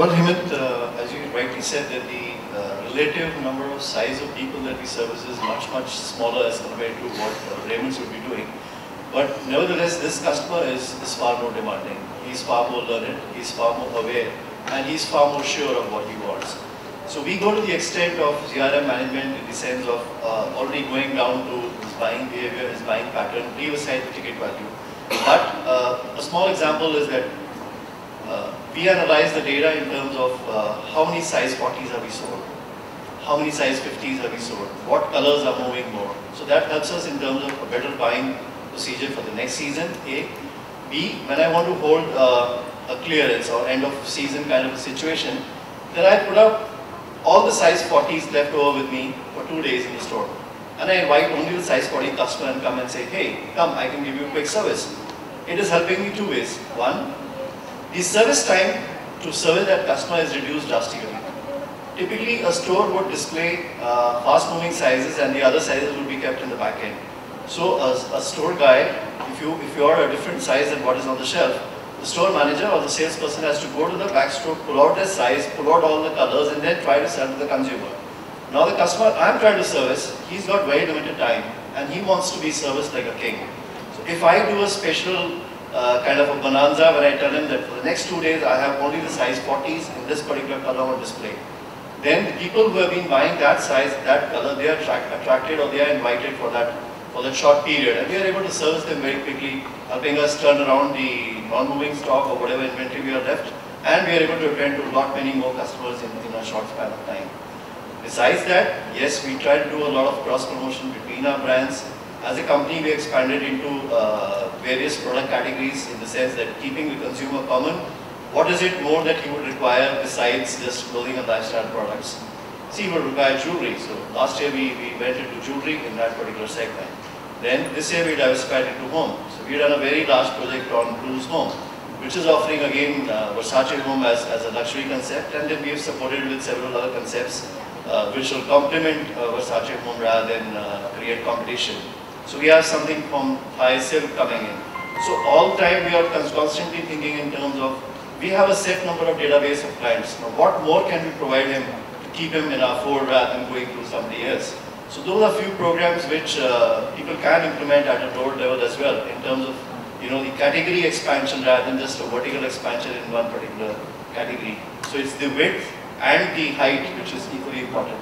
Well, Hemant, uh, as you rightly said, that the uh, relative number of size of people that we service is much, much smaller as compared to what uh, Raymond's would be doing. But nevertheless, this customer is, is far more demanding. He's far more learned, he's far more aware, and he's far more sure of what he wants. So we go to the extent of CRM management in the sense of uh, already going down to his buying behavior, his buying pattern, aside the ticket value. But uh, a small example is that uh, we analyze the data in terms of uh, how many size 40s have we sold, how many size 50s have we sold, what colors are moving more. So that helps us in terms of a better buying procedure for the next season, A. B, when I want to hold uh, a clearance or end of season kind of a situation, then I put up all the size 40s left over with me for two days in the store. And I invite only the size 40 customer and come and say, hey, come, I can give you a quick service. It is helping me two ways. One, the service time to service that customer is reduced drastically. Typically, a store would display uh, fast-moving sizes and the other sizes would be kept in the back end. So a, a store guy, if you if you are a different size than what is on the shelf, the store manager or the salesperson has to go to the back store, pull out their size, pull out all the colors and then try to sell to the consumer. Now the customer I'm trying to service, he's got very limited time and he wants to be serviced like a king. So if I do a special uh, kind of a bonanza when I tell him that for the next two days I have only the size 40s in this particular color on display, then the people who have been buying that size, that color, they are attracted or they are invited for that for that short period and we are able to service them very quickly, helping us turn around the non-moving stock or whatever inventory we are left and we are able to attend to a lot many more customers in, in a short span of time. Besides that, yes, we try to do a lot of cross-promotion between our brands. As a company, we expanded into uh, various product categories in the sense that keeping the consumer common, what is it more that he would require besides just clothing and lifestyle products? See, he would require jewelry. So last year we, we went into jewelry in that particular segment. Then this year we diversified into home. So we done a very large project on Blues Home, which is offering again uh, Versace Home as, as a luxury concept and then we have supported with several other concepts uh, which will complement uh, Versace Home rather than uh, create competition. So we have something from high silk coming in. So all time we are constantly thinking in terms of, we have a set number of database of clients. Now what more can we provide him to keep him in our fold rather than going to somebody else? So those are few programs which uh, people can implement at a door level as well in terms of you know the category expansion rather than just a vertical expansion in one particular category. So it's the width and the height which is equally important.